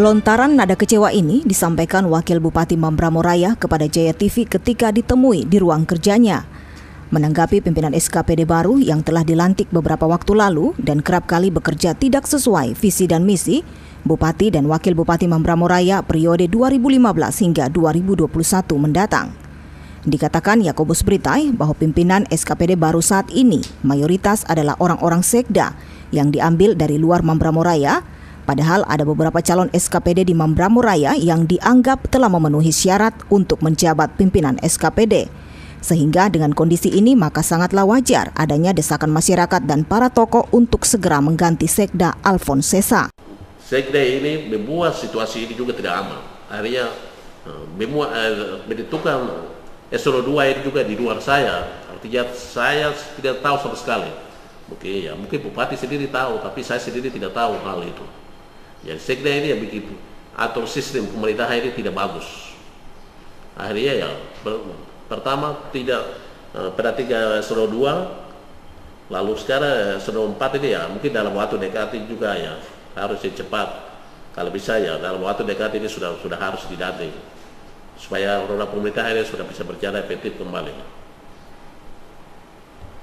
Lontaran nada kecewa ini disampaikan Wakil Bupati Mambramo Raya kepada Jaya TV ketika ditemui di ruang kerjanya. Menanggapi pimpinan SKPD baru yang telah dilantik beberapa waktu lalu dan kerap kali bekerja tidak sesuai visi dan misi, Bupati dan Wakil Bupati Mambramo Raya periode 2015 hingga 2021 mendatang. Dikatakan Yakobus Britai bahwa pimpinan SKPD baru saat ini mayoritas adalah orang-orang sekda yang diambil dari luar Mambramo Raya Padahal ada beberapa calon SKPD di Mambramo Raya yang dianggap telah memenuhi syarat untuk menjabat pimpinan SKPD. Sehingga dengan kondisi ini maka sangatlah wajar adanya desakan masyarakat dan para tokoh untuk segera mengganti Sekda Alfons Sesa. Sekda ini membuat situasi ini juga tidak aman. Akhirnya eh, membuat eh, menentukan eselon 2 ini juga di luar saya. Artinya saya tidak tahu sama sekali. Mungkin ya, mungkin bupati sendiri tahu, tapi saya sendiri tidak tahu hal itu. Ya sekda ini ya begitu. Atau sistem pemerintahan ini tidak bagus. Akhirnya ya pertama tidak uh, pada tiga sero dua lalu sekarang sero empat ini ya mungkin dalam waktu dekat ini juga ya harus cepat kalau bisa ya dalam waktu dekat ini sudah sudah harus didating supaya roda pemerintahan ini sudah bisa berjalan efektif kembali.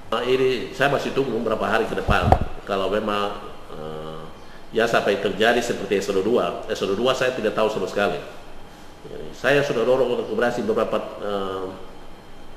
Nah, ini saya masih tunggu beberapa hari ke depan kalau memang uh, ya sampai terjadi seperti eselon 2 eselon 2 saya tidak tahu sama sekali. Saya sudah dorong untuk koperasi beberapa uh,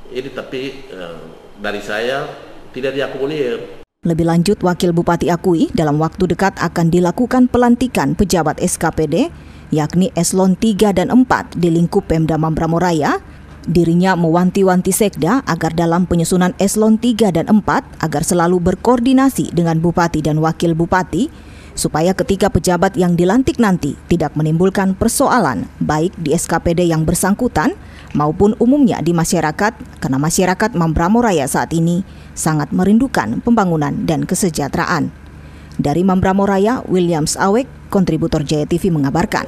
ini tapi uh, dari saya tidak diakomodir lebih lanjut, Wakil Bupati akui dalam waktu dekat akan dilakukan pelantikan pejabat SKPD, yakni eselon 3 dan 4 di lingkup Pemda Mambramo Raya. Dirinya mewanti-wanti Sekda agar dalam penyusunan eselon 3 dan 4 agar selalu berkoordinasi dengan Bupati dan Wakil Bupati supaya ketika pejabat yang dilantik nanti tidak menimbulkan persoalan baik di SKPD yang bersangkutan maupun umumnya di masyarakat karena masyarakat Mambramo Raya saat ini sangat merindukan pembangunan dan kesejahteraan. Dari Mambramo Raya, Williams Awek, kontributor Jaya TV mengabarkan.